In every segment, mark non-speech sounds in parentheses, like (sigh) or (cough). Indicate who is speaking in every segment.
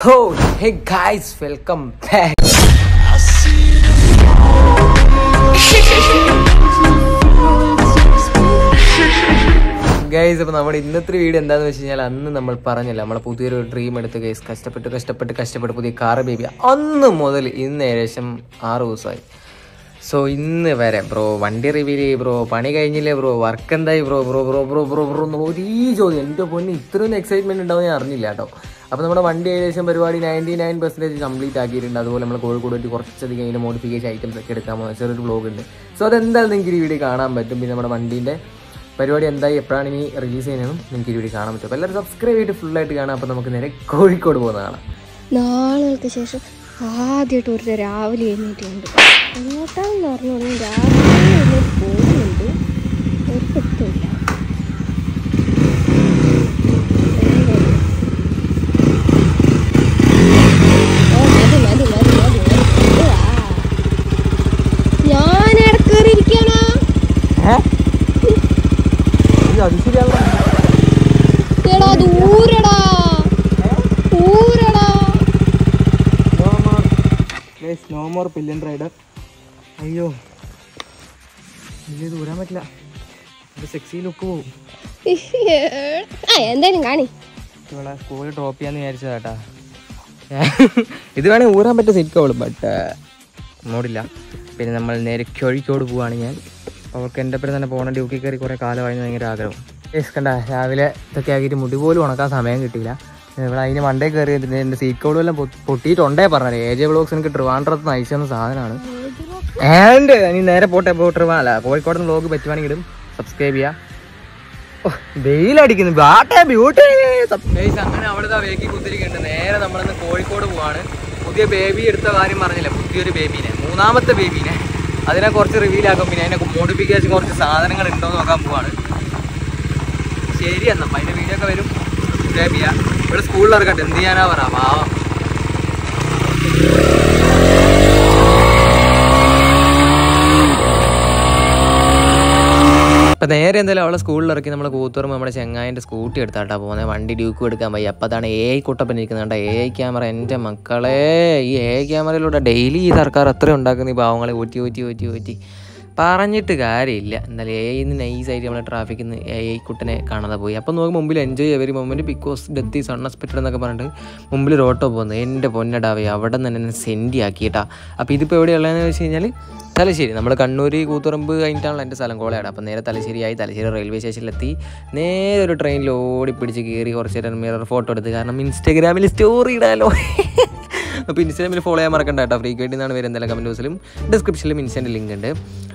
Speaker 1: Oh, hey guys, welcome back. Guys അപ്പോൾ നമ്മുടെ ഇന്നത്തെ വീഡിയോ എന്താന്ന് വെച്ച് കഴിഞ്ഞാൽ അന്ന് നമ്മൾ പറഞ്ഞില്ല നമ്മളെ പുതിയൊരു ഡ്രീം എടുത്ത് ഗൈസ് കഷ്ടപ്പെട്ട് കഷ്ടപ്പെട്ട് കഷ്ടപ്പെട്ട് പുതിയ കാർ ബേബി അന്ന് മുതൽ ഇന്ന് ഏകദേശം ആറ് ദിവസമായി സോ ഇന്ന് വരെ ബ്രോ വണ്ടി റിവീൽ ചെയ്യ് ബ്രോ പണി കഴിഞ്ഞില്ലേ ബ്രോ വർക്ക് എന്തായി bro bro bro bro bro bro എന്നുള്ള ഒരേ ചോദ്യം എന്റെ പൊന്നി ഇത്രയും എക്സൈറ്റ്മെന്റ് ഉണ്ടാവും ഞാൻ അറിഞ്ഞില്ല കേട്ടോ അപ്പോൾ നമ്മുടെ വണ്ടി ഏകദേശം പരിപാടി നയന്റി നയൻ പെർസെന്റേജ് കംപ്ലീറ്റ് ആക്കിയിട്ടുണ്ട്. അതുപോലെ നമ്മൾ കോഴിക്കോട് വെച്ച് കുറച്ചധികം അതിന്റെ മോഡിഫിക്കേഷൻ ഐറ്റംസ് ഒക്കെ എടുക്കാൻ ചെറിയൊരു ബ്ലോഗ് ഉണ്ട്. സോ അതെന്തായാലും നിങ്ങൾക്ക് ഈ വീഡിയോ കാണാൻ പറ്റും. പിന്നെ നമ്മുടെ വണ്ടീന്റെ പരിപാടി എന്തായി എപ്പോഴാണ് ഇനി റിലീസ് ചെയ്യുന്നതും നിങ്ങൾക്ക് ഈ വീഡിയോ കാണാൻ പറ്റും. അപ്പോൾ എല്ലാവരും സബ്സ്ക്രൈബ് ചെയ്തിട്ട് ഫുള്ളായിട്ട് കാണാം. അപ്പോൾ നമുക്ക് നേരെ കോഴിക്കോട് പോകുന്ന കാണാം.
Speaker 2: നാളുകൾക്ക് ശേഷം ആദ്യമായിട്ട് ഒരു രാവിലെ എഴുന്നേറ്റുണ്ട് എങ്ങോട്ടാണെന്ന് പറഞ്ഞു രാവിലെ പോകുന്നുണ്ട്. ഒരു പറ്റില്ല
Speaker 1: നോ മോർ പില്ലൻ റൈഡർ അയ്യോ ഇത് ദൂരാൻ പറ്റില്ല. സെക്സി ലുക്ക്
Speaker 2: പോകും എന്തായാലും കാണി.
Speaker 1: ഇവളെ സ്കൂളിൽ ഡ്രോപ്പ് ചെയ്യാന്ന് വിചാരിച്ചതാട്ടാ. ഇത് വേണേ ഊരാൻ പറ്റിയ സെറ്റ് അവൾ ബട്ട് നോടില്ല പിന്നെ നമ്മൾ നേരെ കോഴിക്കോട് പോവാണ് ഞാൻ. അവർക്ക് എന്റെ പേര് തന്നെ പോകണം. ഡ്യൂക്കി കയറി കുറേ കാലമായി ഭയങ്കര ആഗ്രഹം. കണ്ട രാവിലെ ഇതൊക്കെ ആക്കിയിട്ട് മുടി പോലും ഉണക്കാൻ സമയം കിട്ടിയില്ല. ഇവിടെ അതിന് മണ്ടേ കയറി എന്റെ സീക്കോളും എല്ലാം പൊട്ടിയിട്ടുണ്ടേ പറഞ്ഞത് എ ജെ ബ്ലോഗ്സ് എനിക്ക് ട്രിവാൻഡ്രത്ത് നിന്ന് സാധനമാണ്. ആൻഡ് ഇനി നേരെ പോട്ടെ പോട്ടെ അല്ല കോഴിക്കോട് നിന്ന് പറ്റുവാണെങ്കിൽ സബ്സ്ക്രൈബ് ചെയ്യുക ഓ, വെയിലടിക്കുന്നു. അങ്ങനെ അവിടെ വേക്കി കുത്തിരിക്കുന്നുണ്ട് നേരെ നമ്മളിന്ന് കോഴിക്കോട് പോവാണ്. പുതിയ ബേബി എടുത്ത കാര്യം പറഞ്ഞില്ല? പുതിയൊരു ബേബീനെ മൂന്നാമത്തെ ബേബീനെ അതിനെ കുറച്ച് റിവീലാക്കും പിന്നെ അതിനെ മോഡിഫിക്കേഷൻ കുറച്ച് സാധനങ്ങൾ ഉണ്ടോ നോക്കാൻ പോവാണ്. ശരി എന്നാ അതിന്റെ വീഡിയോ ഒക്കെ വരും. ബേബിയാ ഇവിടെ സ്കൂളിൽ ഇറക്കട്ടെ എന്ത് ചെയ്യാനാ പറ പാവം. അപ്പം നേരെ എന്തായാലും അവളെ സ്കൂളിൽ ഇറക്കി നമ്മളെ കൂത്തുറമ്പ് നമ്മുടെ ചെങ്ങായന്റെ സ്കൂട്ടി എടുത്താട്ടാ പോകുന്നത് വണ്ടി ഡ്യൂക്കും എടുക്കാൻ പോയി അപ്പം അതാണ് A I Kuttappan A I camera എന്റെ മക്കളെ. ഈ എ ഐ ക്യാമറയിലൂടെ ഡെയിലി ഈ സർക്കാർ അത്രയും ഉണ്ടാക്കുന്ന ഈ പാവങ്ങളെ ഊറ്റി ഊറ്റി ഊറ്റി ഊറ്റി. പറഞ്ഞിട്ട് കാര്യമില്ല. എന്നാലും എ ഐന്ന് നൈസായിട്ട് നമ്മളെ ട്രാഫിക്കിൽ നിന്ന് എ ഐ കുട്ടനെ കാണാതെ പോയി. അപ്പോൾ നോക്കി മുമ്പിൽ enjoy every moment because death is unexpected എന്നൊക്കെ പറഞ്ഞിട്ട് മുമ്പിൽ ഒരു ഓട്ടോ പോകുന്നത് എന്റെ പൊന്നടാവേ അവിടെ നിന്ന് തന്നെ സെന്റി ആക്കിയിട്ടാ. അപ്പോൾ ഇതിപ്പോൾ എവിടെയുള്ളതെന്ന് വെച്ച് കഴിഞ്ഞാൽ തലശ്ശേരി. നമ്മൾ കണ്ണൂർ കൂത്തുറമ്പ് കഴിഞ്ഞിട്ടാണ് എന്റെ സ്ഥലം കോളയാണ് അപ്പോൾ നേരെ തലശ്ശേരിയായി തലശ്ശേരി റെയിൽവേ സ്റ്റേഷനിലെത്തി നേരെ ഒരു ട്രെയിനിൽ ഓടി പിടിച്ച് കയറി കുറച്ച് നേരം മിറർ ഫോട്ടോ എടുത്ത്. കാരണം ഇൻസ്റ്റാഗ്രാമിൽ സ്റ്റോറി ഇടാലോ. അപ്പോൾ ഇൻസ്റ്റാഗ്രാമിൽ ഫോളോ ചെയ്യാൻ മറക്കണ്ട കേട്ടോ. ഫ്രീ ആയിട്ട് വരുന്നത് കമന്റ് ബോക്സിലും ഡിസ്ക്രിപ്ഷനിലും ഇൻസ്റ്റന്റെ ലിങ്ക് ഉണ്ട്.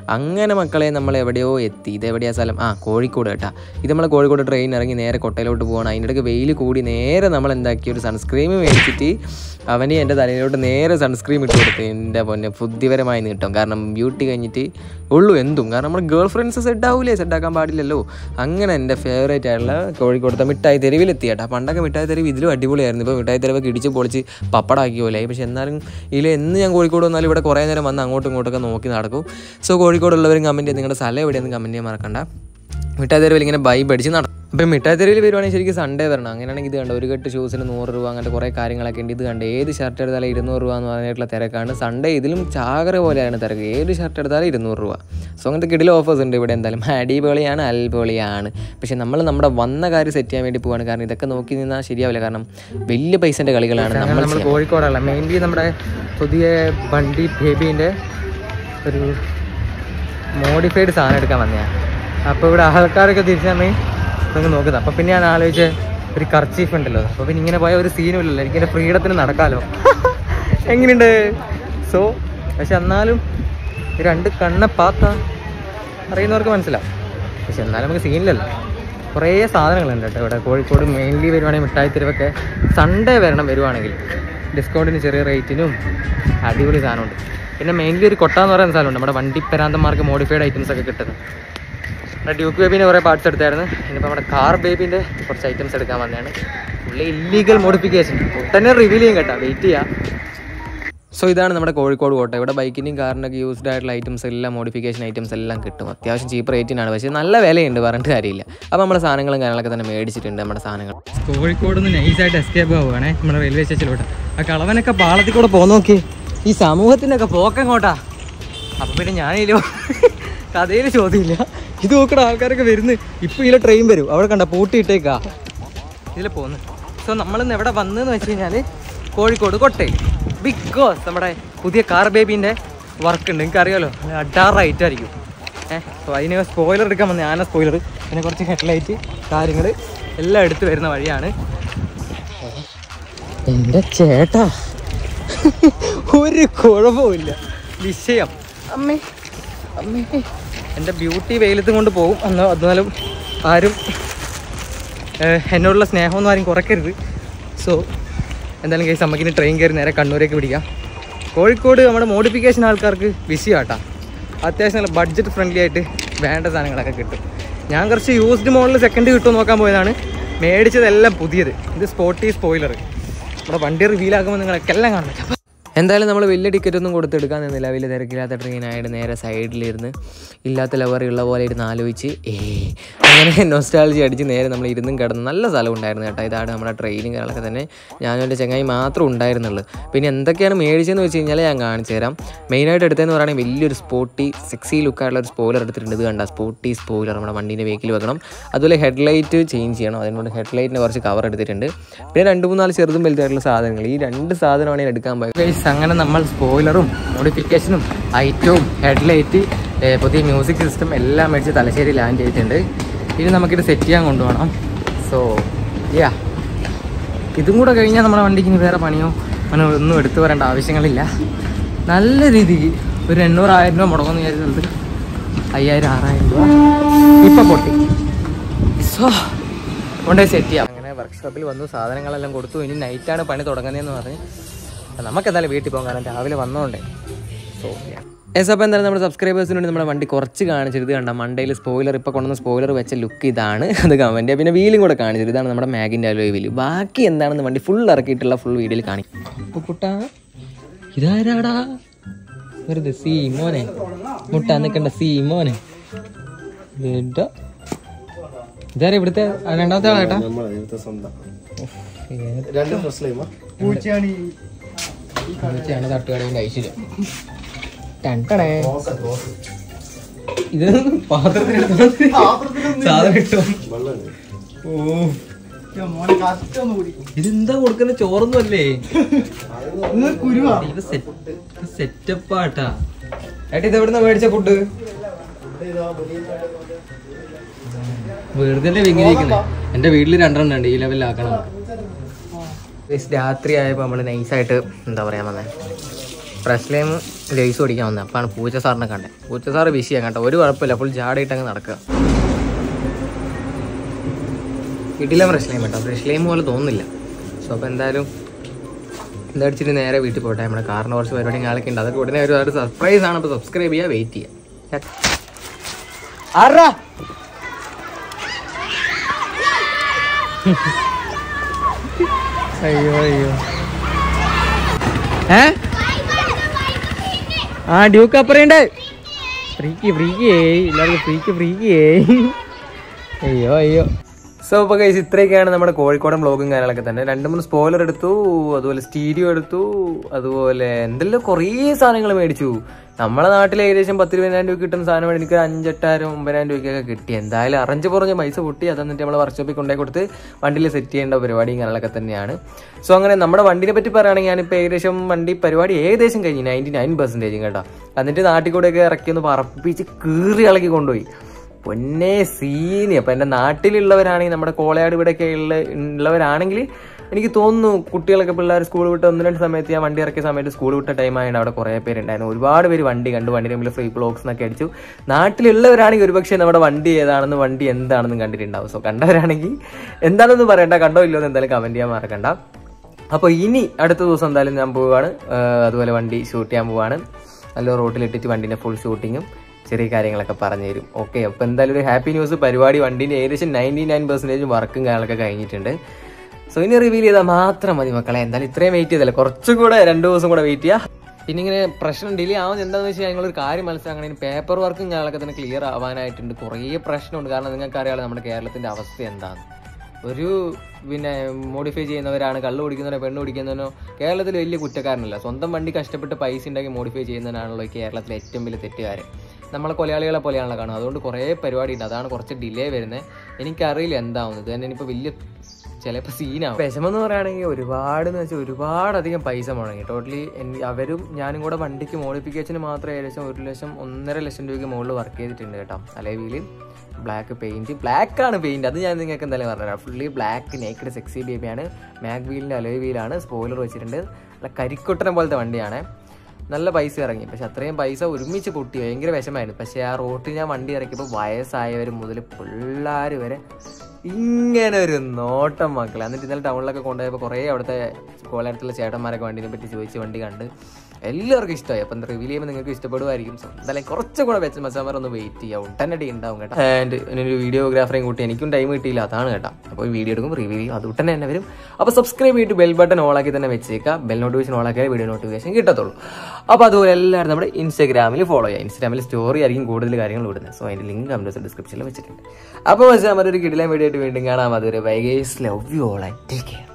Speaker 1: അങ്ങനെ മക്കളെ നമ്മൾ എവിടെയോ എത്തി. ഇത് എവിടെയാ സ്ഥലം? ആ കോഴിക്കോട് കേട്ടാ. ഇത് നമ്മൾ കോഴിക്കോട് ട്രെയിൻ ഇറങ്ങി നേരെ കൊട്ടയിലോട്ട് പോകണം അതിന്റെ ഇടയ്ക്ക് വെയിൽ കൂടി നേരെ നമ്മൾ എന്താക്കി ഒരു സൺസ്ക്രീം മേടിച്ചിട്ട് അവന് എന്റെ തലയിലോട്ട് നേരെ സൺസ്ക്രീം ഇട്ട് കൊടുത്ത്. എന്റെ പൊന്നെ ബുദ്ധിപരമായി നീട്ടും. കാരണം ബ്യൂട്ടി കഴിഞ്ഞിട്ട് ഉള്ളൂ എന്തും. കാരണം നമ്മുടെ ഗേൾ ഫ്രണ്ട്സ് സെറ്റ് ആവില്ലേ സെറ്റ് ആക്കാൻ പാടില്ലല്ലോ. അങ്ങനെ എന്റെ ഫേവറേറ്റ് ആയിട്ടുള്ള കോഴിക്കോടത്തെ മിഠായി തെരുവിലെത്തി കേട്ടോ. പണ്ടൊക്കെ മിഠായി തെരുവ് ഇതിലും അടിപൊളിയായിരുന്നു. ഇപ്പോൾ മിഠായി തെരുവൊക്കെ ഇടിച്ച് പൊളിച്ച് പപ്പടാക്കി പോലെ പക്ഷേ എന്നാലും ഇതിൽ എന്ന് ഞാൻ കോഴിക്കോട് വന്നാലും ഇവിടെ കുറേ നേരം വന്ന് അങ്ങോട്ടും ഇങ്ങോട്ടൊക്കെ നോക്കി നടക്കും. സോ കോഴിക്കോടുള്ളവരും കമന്റ് നിങ്ങളുടെ സ്ഥലം എവിടെയെന്ന് കമന്റ് ചെയ്യാൻ മറക്കണ്ട. മിഠായി തെരുവിൽ ഇങ്ങനെ ബൈ പഠിച്ച് നടക്കും. അപ്പം മിഠായി തെരുവിൽ വരുവാണെങ്കിൽ ശരിക്കും സൺഡേ വരണം. അങ്ങനെയാണെങ്കിൽ ഇത് കണ്ട ഒരു കെട്ട് ഷൂസിന് നൂറ് രൂപ അങ്ങനത്തെ കുറേ കാര്യങ്ങളൊക്കെ ഉണ്ട്. ഇത് കണ്ട് ഏത് ഷർട്ട് എടുത്താലും ഇരുന്നൂറ് രൂപ എന്ന് പറഞ്ഞിട്ടുള്ള തിരക്കാണ്. സൺഡേ ഇതിലും ചാകര പോലെയാണ് തിരക്ക്. ഏത് ഷർട്ട് എടുത്താലും ഇരുന്നൂറ് രൂപ. സോ അങ്ങനത്തെ കിടിൽ ഓഫേഴ്സ് ഉണ്ട് ഇവിടെ എന്തായാലും. (laughs) അടിപൊളിയാണ് അൽപൊളിയാണ്. പക്ഷേ നമ്മൾ നമ്മുടെ വന്ന കാര്യം സെറ്റ് ചെയ്യാൻ വേണ്ടി പോവാണ്. കാരണം ഇതൊക്കെ നോക്കി നിന്നാൽ ശരിയാവില്ല. കാരണം വലിയ പൈസന്റെ കളികളാണ് നമ്മൾ കോഴിക്കോടല്ല മെയിൻലി നമ്മുടെ പുതിയ വണ്ടി ബേബീന്റെ ഒരു മോഡിഫൈഡ് സാധനം എടുക്കാൻ വന്നതാണ് അപ്പോൾ ഇവിടെ ആൾക്കാരൊക്കെ തിരിച്ചാൽ നിങ്ങൾ നോക്കുന്നത്. അപ്പോൾ പിന്നെ ഞാൻ ആലോചിച്ച് ഒരു കർച്ചീഫ് ഉണ്ടല്ലോ. അപ്പോൾ പിന്നെ ഇങ്ങനെ പോയ ഒരു സീനും ഇല്ലല്ലോ എനിക്ക് എന്റെ ഫ്രീഡത്തിന് നടക്കാമല്ലോ (laughs) എങ്ങനെയുണ്ട്? സോ പക്ഷെ എന്നാലും രണ്ട് കണ്ണ പാത്ത അറിയുന്നവർക്ക് മനസ്സിലാവും. പക്ഷെ എന്നാലും നമുക്ക് സീനില്ലല്ലോ കുറേ സാധനങ്ങളുണ്ട് കേട്ടോ ഇവിടെ. കോഴിക്കോട് മെയിൻലി വരുവാണെങ്കിൽ മിഠായി തെരുവൊക്കെ സൺഡേ വരണം വരുവാണെങ്കിൽ. ഡിസ്കൗണ്ടിന് ചെറിയ റേറ്റിനും അടിപൊളി സാധനമുണ്ട്. പിന്നെ മെയിൻലി ഒരു കൊട്ട എന്ന് പറയുന്ന സ്ഥലമുണ്ട്. നമ്മുടെ വണ്ടി പെരാന്തന്മാർക്ക് മോഡിഫൈഡ് ഐറ്റംസ് ഒക്കെ കിട്ടുന്നത്. നമ്മുടെ ഡ്യൂക്ക് ബേബിന്റെ കുറേ പാർട്സ് എടുത്തായിരുന്നു. ഇനിയിപ്പോൾ നമ്മുടെ കാർ ബേബിന്റെ കുറച്ച് ഐറ്റംസ് എടുക്കാൻ വന്നതാണ്. പുള്ളി ഇല്ലീഗൽ മോഡിഫിക്കേഷൻ ഉടനെ റിവീൽ ചെയ്യും കേട്ടോ. വെയിറ്റ് ചെയ്യാം. സോ ഇതാണ് നമ്മുടെ കോഴിക്കോട് കോട്ട ഇവിടെ ബൈക്കിനും കാറിനൊക്കെ യൂസ്ഡ് ആയിട്ടുള്ള ഐറ്റംസ് എല്ലാം മോഡിഫിക്കേഷൻ ഐറ്റംസ് എല്ലാം കിട്ടും. അത്യാവശ്യം ചീപ്പ് റേറ്റിനാണ് പക്ഷേ നല്ല വിലയുണ്ട് പറഞ്ഞിട്ട് കാര്യമില്ല. അപ്പോൾ നമ്മുടെ സാധനങ്ങളും കാര്യങ്ങളൊക്കെ തന്നെ മേടിച്ചിട്ടുണ്ട് നമ്മുടെ സാധനങ്ങൾ.
Speaker 3: കോഴിക്കോട് നിന്ന് നൈസായിട്ട് എസ്കേപ്പ് ആവുകയാണേ. നമ്മുടെ റെയിൽവേ സ്റ്റേഷനിലോട്ട് ആ കളവനൊക്കെ പാളത്തിൽ കൂടെ പോന്ന് നോക്കി ഈ സമൂഹത്തിനൊക്കെ പോക്കങ്ങോട്ടാ. അപ്പൊ പിന്നെ ഞാനില്ലോ കഥയിൽ ചോദ്യമില്ല. ഇത് നോക്കണ ആൾക്കാരൊക്കെ വരുന്നു. ഇപ്പൊ ഇതിലെ ട്രെയിൻ വരും. അവിടെ കണ്ട പൂട്ടിയിട്ടേക്കാ ഇതിൽ പോന്ന്. സോ നമ്മളിന്ന് എവിടെ വന്നെന്ന് വെച്ച് കഴിഞ്ഞാൽ കോഴിക്കോട് കൊട്ടയിൽ. ബിക്കോസ് നമ്മുടെ പുതിയ കാർ ബേബീന്റെ വർക്ക് ഉണ്ട്. നിങ്ങൾക്ക് അറിയാലോ അഡാറായിട്ട് ആയിരിക്കും. ഏഹ് സോ അതിന് സ്പോയിലർ എടുക്കാൻ വന്ന. ആന സ്പോയിലർ പിന്നെ കുറച്ച് ഹെഡ്ലൈറ്റ് കാര്യങ്ങൾ എല്ലാം എടുത്ത് വരുന്ന വഴിയാണ്. എന്റെ ചേട്ടാ. ഒരു കുഴപ്പമില്ല വിഷയം. അമ്മേ അമ്മേ. എന്റെ ബ്യൂട്ടി വെയിലത്തും കൊണ്ട് പോകും. അന്ന് എന്നാലും ആരും എന്നോടുള്ള സ്നേഹമൊന്നും ആരും കുറയ്ക്കരുത്. സോ എന്തായാലും കേസ് നമുക്കിനി ട്രെയിൻ കയറി നേരെ കണ്ണൂരേക്ക് പിടിക്കാം. കോഴിക്കോട് നമ്മുടെ മോഡിഫിക്കേഷൻ ആൾക്കാർക്ക് വിഷയാട്ടാ അത്യാവശ്യം നല്ല ബഡ്ജറ്റ് ഫ്രണ്ട്ലി ആയിട്ട് വേണ്ട സാധനങ്ങളൊക്കെ കിട്ടും. ഞാൻ കുറച്ച് യൂസ്ഡ് മോഡൽ സെക്കൻഡ് കിട്ടുമോ നോക്കാൻ പോയതാണ്. മേടിച്ചതെല്ലാം പുതിയത്. ഇത് സ്പോട്ടി സ്പോയിലർ നമ്മുടെ വണ്ടി റിവീലാക്കുമ്പോൾ നിങ്ങളൊക്കെ എല്ലാം പറ്റും
Speaker 1: എന്തായാലും നമ്മൾ വലിയ ടിക്കറ്റ് ഒന്നും കൊടുത്തെടുക്കാൻ നിന്നില്ല. വലിയ തിരക്കില്ലാത്ത ട്രെയിനായിട്ട് നേരെ സൈഡിലിരുന്ന് ഇല്ലാത്ത ലവറി ഉള്ള പോലെ ഇരുന്ന് ആലോചിച്ച് ഏ അങ്ങനെ നൊസ്റ്റാളജി അടിച്ച് നേരെ നമ്മൾ ഇരുന്നും കിടന്ന് നല്ല സ്ഥലം ഉണ്ടായിരുന്നു കേട്ടോ. ഇതാണ് നമ്മുടെ ട്രെയിനും കാര്യങ്ങളൊക്കെ തന്നെ. ഞാനും എന്റെ ചങ്ങായി മാത്രം ഉണ്ടായിരുന്നുള്ളൂ. പിന്നെ എന്തൊക്കെയാണ് മേടിച്ചതെന്ന് വെച്ച് കഴിഞ്ഞാൽ ഞാൻ കാണിച്ചു തരാം. മെയിനായിട്ട് എടുത്തതെന്ന് പറയുകയാണെങ്കിൽ വലിയൊരു സ്പോട്ടി സെക്സി ലുക്കായിട്ടുള്ള ഒരു സ്പോയിലർ എടുത്തിട്ടുണ്ട്. ഇത് കണ്ട? സ്പോട്ടി സ്പോയിലർ നമ്മുടെ വണ്ടീന്റെ വെഹിക്കിൽ വെക്കണം. അതുപോലെ ഹെഡ്ലൈറ്റ് ചേഞ്ച് ചെയ്യണം. അതിനോട് ഹെഡ്ലൈറ്റിന് കുറച്ച് കവർ എടുത്തിട്ടുണ്ട്. പിന്നെ രണ്ട് മൂന്നാൽ ചെറുതും വലുതായിട്ടുള്ള സാധനങ്ങൾ. ഈ രണ്ട് സാധനമാണ് ഞാൻ എടുക്കാൻ പോയത്.
Speaker 3: ഗൈസ് അങ്ങനെ നമ്മൾ സ്പോയിലറും മോഡിഫിക്കേഷനും ഐറ്റവും ഹെഡ്ലൈറ്റ് പുതിയ മ്യൂസിക് സിസ്റ്റം എല്ലാം മേടിച്ച് തലശ്ശേരി ലാൻഡ് ചെയ്തിട്ടുണ്ട്. ഇനി നമുക്കിത് സെറ്റ് ചെയ്യാൻ കൊണ്ടുപോകണം. സോ യാ ഇതും കൂടെ കഴിഞ്ഞാൽ നമ്മുടെ വണ്ടിക്ക് ഇനി വേറെ പണിയോ അങ്ങനെ ഒന്നും എടുത്തു വരേണ്ട ആവശ്യങ്ങളില്ല. നല്ല രീതിക്ക് ഒരു എണ്ണൂറായിരം രൂപ മുടങ്ങുന്ന വിചാരിച്ചത് അയ്യായിരം ആറായിരം രൂപ. ഇപ്പം പൊട്ടി. സോ കൊണ്ടുപോയി സെറ്റ് ചെയ്യാം.
Speaker 1: അങ്ങനെ വർക്ക്ഷോപ്പിൽ വന്നു സാധനങ്ങളെല്ലാം കൊടുത്തു. ഇനി നൈറ്റാണ് പണി തുടങ്ങുന്നതെന്ന് പറഞ്ഞ് നമുക്ക് എന്തായാലും വീട്ടിൽ പോകാൻ കാരണം രാവിലെ വന്നോണ്ടേ. സോ എസ് അപ്പോൾ എന്തായാലും നമ്മുടെ സബ്സ്ക്രൈബേഴ്സിന് വേണ്ടി നമ്മുടെ വണ്ടി കുറച്ച് കാണിച്ചത് കണ്ട? മണ്ടയിൽ സ്പോയിലർ ഇപ്പോൾ കൊണ്ടുവന്ന സ്പോയിലർ വെച്ച ലുക്ക് ഇതാണ്. അത് കമന്റ് പിന്നെ വീലും കൂടെ കാണിച്ചത് ഇതാണ് നമ്മുടെ മാഗിന്റെ അലോയ് വീൽ ബാക്കി എന്താണെന്ന് വണ്ടി ഫുൾ ഇറക്കിയിട്ടുള്ള ഫുൾ വീഡിയോയിൽ കാണിക്കും. കുട്ടാ ഇതാരാടാ? വെറുതെ സീ മോനെ. മുട്ട നിൽക്കണ്ട സീ മോനെ. ഇതാ. ഇതാരാ ഇവിടുത്തെ രണ്ടാമത്തെ ആളാ പൂച്ചയാണ് തട്ടുകടയും കഴിച്ചില്ല. ടണ്ടടേ ഇത് പാത്രത്തിലെടുത്ത് സാധനം കിട്ടും ഓ. ഇതെന്താ കൊടുക്കുന്ന ചോറൊന്നും അല്ലേ? സെറ്റപ്പാട്ടാ ഏട്ടാ ഇത് എവിടുന്ന മേടിച്ച ഫുഡ് വെറുതെ വിങ്ങിരിക്കുന്നത് എന്റെ വീട്ടിൽ രണ്ടെണ്ണം ഉണ്ട് ഈ ലെവലിലാക്കണം രാത്രി ആയപ്പോൾ നമ്മൾ നൈസായിട്ട് എന്താ പറയാൻ വന്നത് പ്രശ്ലയും ലൈസ് ഓടിക്കാൻ വന്നത് അപ്പാണ് പൂച്ച സാറിനെ കണ്ടത് പൂച്ച സാറ് ബിസിയാണ് കേട്ടോ. ഒരു കുഴപ്പമില്ല. ഫുൾ ജാടായിട്ട് അങ്ങ് നടക്കുക. വീട്ടിലെ ഫ്രഷ്ലൈം കേട്ടോ. ഫ്രഷ്ലൈം പോലെ തോന്നുന്നില്ല. സോ അപ്പോൾ എന്തായാലും എന്തടിച്ചിട്ട് നേരെ വീട്ടിൽ പോട്ടെ. നമ്മുടെ കാറിന് കുറച്ച് പരിപാടി കാലൊക്കെ ഉണ്ട്. അതൊക്കെ ഉടനെ ഒരു സർപ്രൈസ് ആണ്. അപ്പോൾ സബ്സ്ക്രൈബ് ചെയ്യുക വെയിറ്റ് ചെയ്യുക
Speaker 3: ആരാ? അയ്യോ അയ്യോ. ഏ? ആ ഡ്യൂക്ക് അപ്പറയുണ്ട്. ഫ്രീക്ക് ഫ്രീക്ക് എല്ലാവർക്കും ഫ്രീക്ക് ഫ്രീക്ക് അയ്യോ അയ്യോ.
Speaker 1: സോ അപ്പോൾ കൈസ് ഇത്രയൊക്കെയാണ് നമ്മുടെ കോഴിക്കോടൻ ബ്ലോഗും കാര്യങ്ങളൊക്കെ തന്നെ. രണ്ട് മൂന്ന് സ്പോയിലർ എടുത്തു അതുപോലെ സ്റ്റീരിയോ എടുത്തു അതുപോലെ എന്തെല്ലാം കുറേ സാധനങ്ങൾ മേടിച്ചു. നമ്മളെ നാട്ടിൽ ഏകദേശം പത്ത് ഇരുപതിനായിരം രൂപ കിട്ടുന്ന സാധനം എനിക്ക് അഞ്ചെട്ടായിരം ഒമ്പതിനായിരം രൂപയ്ക്കൊക്കെ കിട്ടി. എന്തായാലും അറഞ്ച് പുറഞ്ഞ് പൈസ പൊട്ടി അത് എന്നിട്ട് നമ്മൾ വർക്ക്ഷോപ്പിൽ കൊണ്ടുപോയി കൊടുത്ത് വണ്ടിയിൽ സെറ്റ് ചെയ്യേണ്ട പരിപാടിയും കാര്യങ്ങളൊക്കെ തന്നെയാണ്. സോ അങ്ങനെ നമ്മുടെ വണ്ടിനെ പറ്റി പറയുകയാണെങ്കിൽ ഞാനിപ്പോൾ ഏകദേശം വണ്ടി പരിപാടി ഏകദേശം കഴിഞ്ഞു നയന്റി നയൻ പെർസെന്റേജും കേട്ടോ. എന്നിട്ട് നാട്ടിൽ കൂടെയൊക്കെ ഇറക്കി ഒന്ന് പറപ്പിച്ച് കീറി ഇളക്കി കൊണ്ടുപോയി. പൊന്നെ സീനി അപ്പം എന്റെ നാട്ടിലുള്ളവരാണെങ്കിൽ നമ്മുടെ കോളയാട് ഇവിടെയൊക്കെ ഉള്ള ഉള്ളവരാണെങ്കിൽ എനിക്ക് തോന്നുന്നു കുട്ടികളൊക്കെ പിള്ളേർ സ്കൂൾ വിട്ട് ഒന്ന് രണ്ട് സമയത്ത് ഞാൻ വണ്ടി ഇറക്കിയ സമയത്ത് സ്കൂൾ വിട്ട ടൈം അവിടെ കുറേ പേരുണ്ടായിരുന്നു. ഒരുപാട് പേര് വണ്ടി കണ്ടു. വണ്ടിയുടെ മുമ്പിൽ ഫ്രീ ബ്ലോക്സ് എന്നൊക്കെ അടിച്ചു. നാട്ടിലുള്ളവരാണെങ്കിൽ ഒരുപക്ഷെ നമ്മുടെ വണ്ടി ഏതാണെന്ന് വണ്ടി എന്താണെന്ന് കണ്ടിട്ടുണ്ടാവും. സോ കണ്ടവരാണെങ്കിൽ എന്താണെന്ന് പറയണ്ട. കണ്ടോ ഇല്ലോ എന്ന് എന്തായാലും കമന്റ് ചെയ്യാൻ മറക്കണ്ട. അപ്പോൾ ഇനി അടുത്ത ദിവസം എന്തായാലും ഞാൻ പോവുകയാണ്. അതുപോലെ വണ്ടി ഷൂട്ട് ചെയ്യാൻ പോവുകയാണ്. നല്ല റോട്ടിലിട്ടിട്ട് വണ്ടീന്റെ ഫുൾ ഷൂട്ടിങ്ങും ചെറിയ കാര്യങ്ങളൊക്കെ പറഞ്ഞു തരും. ഓക്കെ അപ്പോൾ എന്തായാലും ഒരു ഹാപ്പി ന്യൂസ് പരിപാടി. വണ്ടീന്റെ ഏകദേശം നയന്റി നയൻ പെർസെന്റേജ് വർക്കും കാര്യങ്ങളൊക്കെ കഴിഞ്ഞിട്ടുണ്ട്. സോ ഇനി റിവീൽ ചെയ്താൽ മാത്രം മതി മക്കളെ. എന്തായാലും ഇത്രയും വെയിറ്റ് ചെയ്തല്ലേ? കുറച്ചും കൂടെ രണ്ട് ദിവസം കൂടെ വെയിറ്റ് ചെയ്യുക പിന്നെ ഇങ്ങനെ പ്രശ്നം ഡിലേ ആവുന്നത് എന്താണെന്ന് വെച്ചാൽ ഞങ്ങളൊരു കാര്യം മനസ്സിലാക്കണം. പേപ്പർ വർക്കും ഞങ്ങളൊക്കെ തന്നെ ക്ലിയർ ആവാനായിട്ടുണ്ട്. കുറേ പ്രശ്നമുണ്ട്. കാരണം നിങ്ങൾക്ക് അറിയാമല്ലോ നമ്മുടെ കേരളത്തിന്റെ അവസ്ഥ എന്താണ് ഒരു പിന്നെ മോഡിഫൈ ചെയ്യുന്നവരാണ്. കള്ള് കുടിക്കുന്നവനോ പെണ്ണ് കുടിക്കുന്നവനോ കേരളത്തിൽ വലിയ കുറ്റക്കാരനല്ല. സ്വന്തം വണ്ടി കഷ്ടപ്പെട്ട് പൈസ ഉണ്ടാക്കി മോഡിഫൈ ചെയ്യുന്നവനാണല്ലോ കേരളത്തിലെ ഏറ്റവും വലിയ തെറ്റുകാരൻ. നമ്മളെ കൊലയാളികളെ പോലെയാണല്ലോ കാണുന്നത് അതുകൊണ്ട് കുറേ പരിപാടി ഉണ്ട് അതാണ് കുറച്ച് ഡിലേ വരുന്നത് എനിക്കറിയില്ല എന്താവുന്നത് തന്നെ ഇനിയിപ്പോൾ വലിയ ചിലപ്പോൾ സീനാവും വിഷമെന്ന് പറയുകയാണെങ്കിൽ ഒരുപാട് എന്ന് വെച്ചാൽ ഒരുപാടധികം പൈസ മുടങ്ങി. ടോട്ടലി അവരും ഞാനും കൂടെ വണ്ടിക്ക് മോഡിഫിക്കേഷന് മാത്രം ഏകദേശം ഒരു ലക്ഷം ഒന്നര ലക്ഷം രൂപയ്ക്ക് മുകളിൽ വർക്ക് ചെയ്തിട്ടുണ്ട് കേട്ടോ. അലവിയിൽ ബ്ലാക്ക് പെയിന്റ് ബ്ലാക്ക് ആണ് പെയിന്റ് അത് ഞാൻ നിങ്ങൾക്ക് എന്തായാലും പറഞ്ഞുതരാം. ഫുള്ളി ബ്ലാക്ക് നേക്കഡ് സെക്സി ബേബിയാണ് മാഗ് വീലിന്റെ അലോയ് വീലാണ് സ്പോയിലർ വെച്ചിട്ടുണ്ട്. നല്ല കരിക്കുട്ടനെ പോലത്തെ വണ്ടിയാണ്. നല്ല പൈസ ഇറങ്ങി. പക്ഷെ അത്രയും പൈസ ഒരുമിച്ച് പൊട്ടി ഭയങ്കര വിഷമായിരുന്നു പക്ഷെ ആ റോട്ടിൽ ഞാൻ വണ്ടി ഇറക്കിയപ്പോൾ വയസ്സായവർ മുതൽ പിള്ളേർ വരെ ഇങ്ങനെ ഒരു നോട്ടം മക്കളെ. എന്നിട്ട് ഇന്നലെ ടൗണിലൊക്കെ കൊണ്ടുപോയപ്പോൾ കുറേ അവിടുത്തെ കോളേജത്തിലെ ചേട്ടന്മാരൊക്കെ വണ്ടിനെ പറ്റി ചോദിച്ച് വണ്ടി കണ്ട് എല്ലാവർക്കും ഇഷ്ടമായി. അപ്പം റിവ്യൂ ചെയ്യുമ്പോൾ നിങ്ങൾക്ക് ഇഷ്ടപ്പെടുമായിരിക്കും. എന്തായാലും കുറച്ചും കൂടെ വെച്ച് മസാമർ ഒന്ന് വെയിറ്റ് ചെയ്യാം. ഉടനടി ഉണ്ടാവും കേട്ടോ. ആൻഡ് ഒരു വീഡിയോഗ്രാഫറേയും കൂട്ടി എനിക്കും ടൈം കിട്ടിയില്ല. അതാണ് കേട്ടോ. അപ്പോൾ വീഡിയോ എടുക്കും റിവ്യൂ ചെയ്യും. അത് ഉടനെ തന്നെ വരും. അപ്പോൾ സബ്സ്ക്രൈബ് ചെയ്തിട്ട് ബെൽ ബട്ടൺ ഓളാക്കി തന്നെ വെച്ചേക്കുക. ബെൽ നോട്ടിഫിക്കേഷൻ ഓളാക്കിയാൽ വീഡിയോ നോട്ടിഫിക്കേഷൻ കിട്ടത്തുള്ളൂ. അപ്പോൾ അതുപോലെ എല്ലാവരും നമ്മുടെ ഇൻസ്റ്റാഗ്രാമിൽ ഫോളോ ചെയ്യുക. ഇൻസ്റ്റാഗ്രാമിൽ സ്റ്റോറി ആയിരിക്കും കൂടുതൽ കാര്യങ്ങൾ വിടുന്നത് സോ അതിന്റെ ലിങ്ക് നമ്മുടെ ഡിസ്ക്രിപ്ഷനിൽ വെച്ചിട്ടുണ്ട്. അപ്പോൾ മച്ചാമാർ ഒരു കിടിലൻ വീഡിയോ ആയിട്ട് വീണ്ടും കാണാം. അതൊരു വൈകേസ് love you all take care